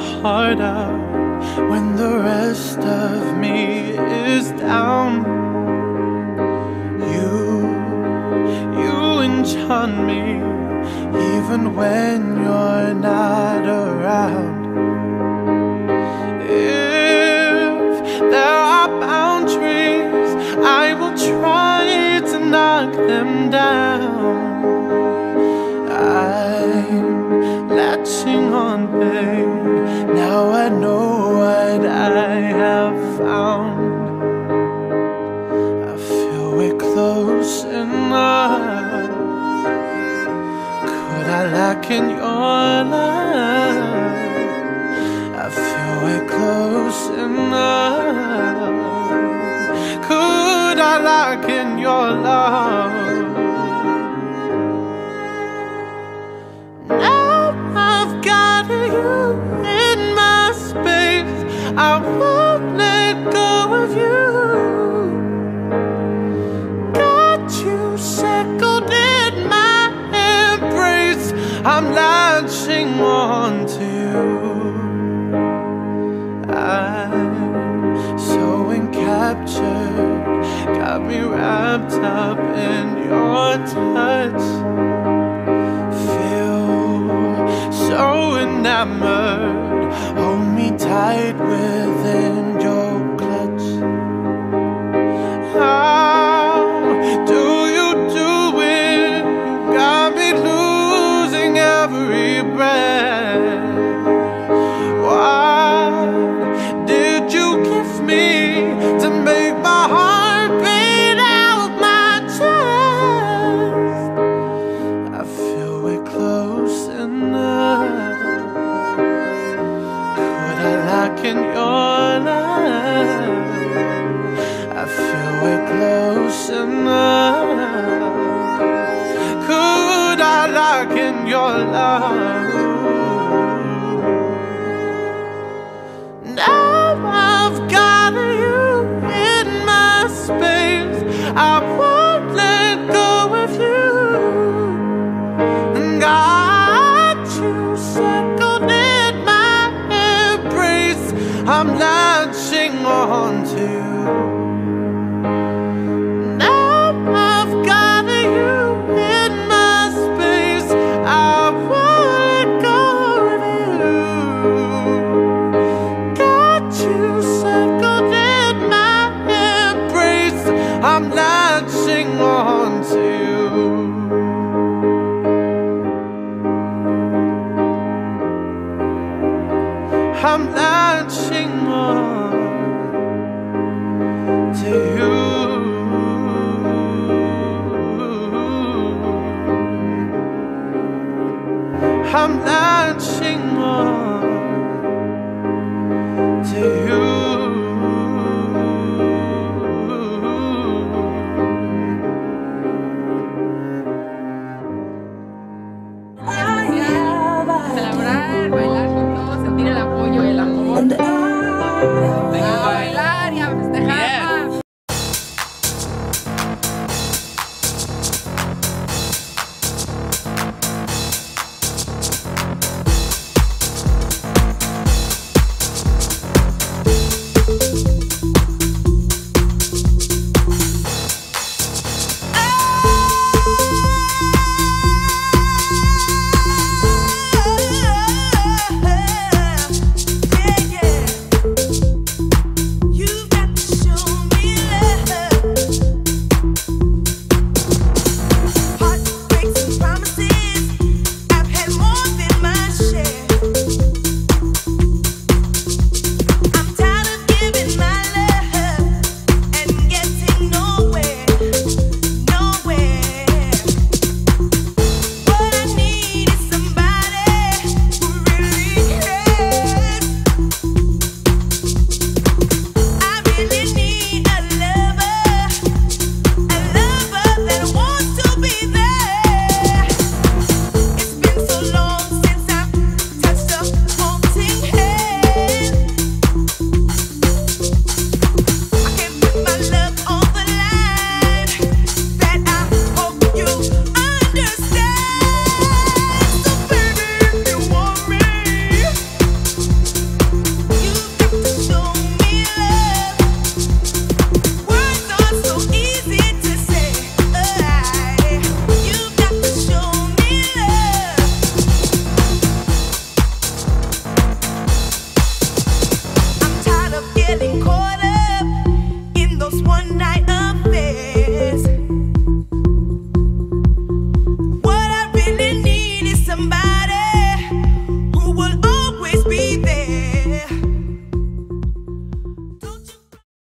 heart out when the rest of me is down. You, you enchant me even when you're not around. If there are boundaries, I will try to knock them down. In your love? I feel we're close enough. Could I lack in your love? Now I've got you in my space. I I'm latching on to you. I'm so encaptured, got me wrapped up in your touch feel so enamored. Hold me tight within your every breath. I'm latching on to you. I'm latching